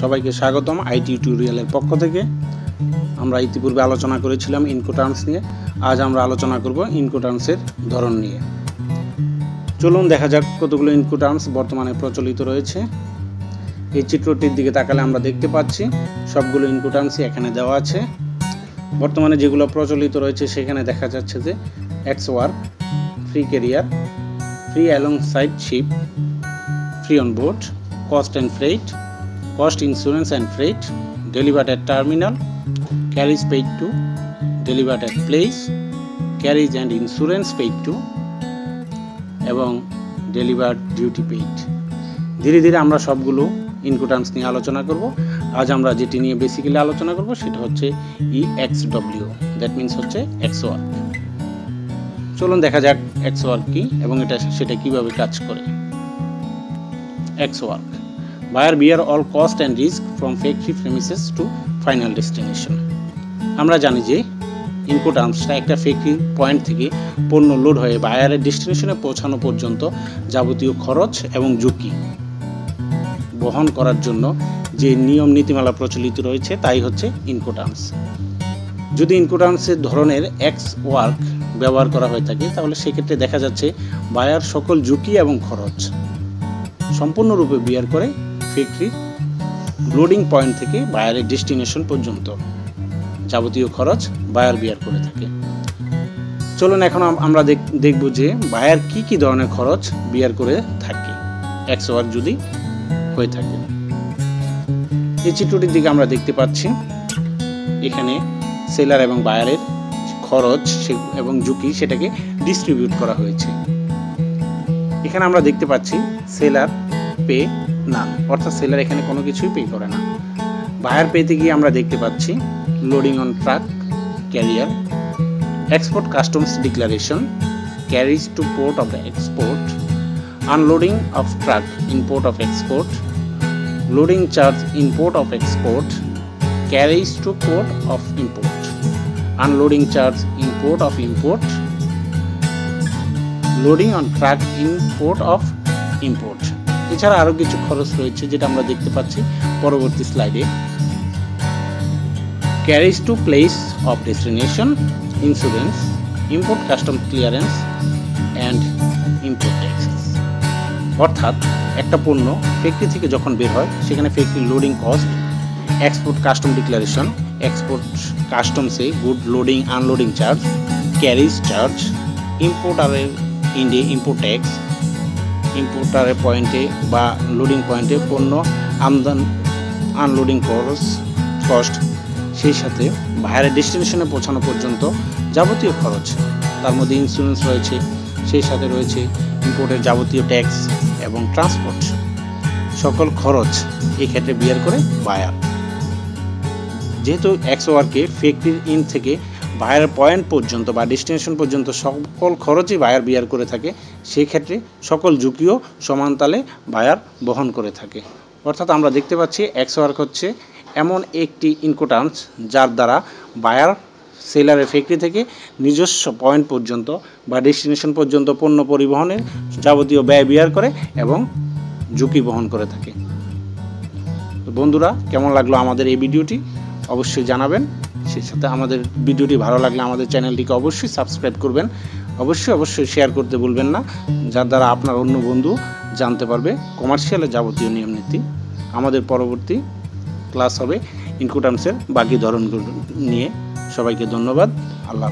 সবাইকে স্বাগতম আইটি টিউটোরিয়ালের পক্ষ থেকে। আমরা ইতিপূর্বে আলোচনা করেছিলাম ইনকোটার্মস নিয়ে। আজ আমরা আলোচনা করব ইনকোটার্মসের ধরন নিয়ে। চলুন দেখা যাক কতগুলো ইনকোটার্মস বর্তমানে প্রচলিত রয়েছে। এই চিত্রটির দিকে তাকালে আমরা দেখতে পাচ্ছি সবগুলো ইনকোটার্মসই এখানে দেওয়া আছে। বর্তমানে যেগুলো প্রচলিত রয়েছে সেখানে দেখা যাচ্ছে যে ex work free carrier free alongside ship free on board, cost and freight, cost insurance and freight, delivered at terminal, carriage paid to, delivered at place, carriage and insurance paid to, এবং delivered duty paid ধীরে ধীরে আমরা সবগুলো ইনকোটার্মস নিয়ে আলোচনা করব। আজ আমরা যেটি নিয়ে বেসিক্যালি আলোচনা করব সেটা হচ্ছে E X W that means হচ্ছে এক্স ওয়ার্ক চলুন দেখা যাক এক্স ওয়ার্ক কি এবং এটা সেটা কীভাবে কাজ করে। X work. Buyer bear all cost and risk from factory premises to final destination আমরা জানি যে ইনপুট আর্মসটা একটা ফ্যাক্টরি পয়েন্ট থেকে পণ্য লোড হয়ে বায়ারের ডেস্টিনেশনে পৌঁছানো পর্যন্ত যাবতীয় খরচ এবং ঝুঁকি বহন করার জন্য যে নিয়ম নীতিমালা প্রচলিত রয়েছে তাই হচ্ছে ইনপুট আর্মস যদি ইনপুট আর্মসের ধরনের এক্স ওয়ার্ক ব্যবহার করা হয়ে থাকে, তাহলে সেক্ষেত্রে দেখা যাচ্ছে বায়ার সকল ঝুঁকি এবং খরচ সম্পূর্ণরূপে বিয়ার করে ফ্যাক্টরির লোডিং পয়েন্ট থেকে বায়ারের ডেস্টিনেশন পর্যন্ত যাবতীয় খরচ বায়ার বিয়ার করে থাকে। চলুন এখন আমরা দেখব যে বায়ার কি কি ধরনের খরচ বিয়ার করে থাকে। একশো ওয়ার যদি হয়ে থাকে। এই চিত্রটির দিকে আমরা দেখতে পাচ্ছি এখানে সেলার এবং বায়ারের খরচ এবং ঝুঁকি সেটাকে ডিস্ট্রিবিউট করা হয়েছে। এখানে আমরা দেখতে পাচ্ছি সেলার পে না, অর্থাৎ সেলার এখানে কোনো কিছুই পে করে না। বায়ার পেতে গিয়ে আমরা দেখতে পাচ্ছি loading on truck carrier export customs declaration carriage to port of the export unloading of truck import of export loading charge import of export carriage to port of import unloading charge import of import loading on truck import of import এছাড়া আরও কিছু খরচ রয়েছে যেটা আমরা দেখতে পাচ্ছি পরবর্তী স্লাইডে। Carriage to place of destination insurance import custom clearance and import taxes অর্থাৎ একটা পণ্য ফ্যাক্টরি থেকে যখন বের হয়, সেখানে factory loading cost export custom declaration export কাস্টমসে good loading unloading charge carriage charge import ইম্পোর্টারের India import tax ইম্পোর্টারের পয়েন্টে বা লোডিং পয়েন্টে পণ্য আমদান আনলোডিং খরচ কস্ট সেই সাথে বাইরের ডেস্টিনেশনে পৌঁছানো পর্যন্ত যাবতীয় খরচ। তার মধ্যে ইন্স্যুরেন্স রয়েছে, সেই সাথে রয়েছে ইম্পোর্টের যাবতীয় ট্যাক্স এবং ট্রান্সপোর্ট সকল খরচ এই ক্ষেত্রে বিয়ার করে বায়ার যেহেতু এক্স ওয়ার্কে ফ্যাক্টরির ইন থেকে বায়ার পয়েন্ট পর্যন্ত বা ডেস্টিনেশন পর্যন্ত সকল খরচই বায়ার বিয়ার করে থাকে, সেই ক্ষেত্রে সকল ঝুঁকিও সমানতালে বায়ার বহন করে থাকে। অর্থাৎ আমরা দেখতে পাচ্ছি, এক্স ওয়ার্ক হচ্ছে এমন একটি ইনকোটার্মস যার দ্বারা বায়ার সেলারের ফ্যাক্টরি থেকে নিজস্ব পয়েন্ট পর্যন্ত বা ডেস্টিনেশন পর্যন্ত পণ্য পরিবহনের যাবতীয় ব্যয় বিয়ার করে এবং ঝুঁকি বহন করে থাকে। বন্ধুরা, কেমন লাগল আমাদের এই ভিডিওটি? অবশ্যই জানাবেন। সেই সাথে আমাদের ভিডিওটি ভালো লাগলে আমাদের চ্যানেলটিকে অবশ্যই সাবস্ক্রাইব করবেন। অবশ্যই অবশ্যই শেয়ার করতে বলবেন না। যার দ্বারা আপনার অন্য বন্ধু জানতে পারবে কমার্শিয়ালের যাবতীয় নিয়ম নীতি। আমাদের পরবর্তী ক্লাস হবে ইনকুটামসের বাকি ধরনগুলো নিয়ে। সবাইকে ধন্যবাদ। আল্লাহ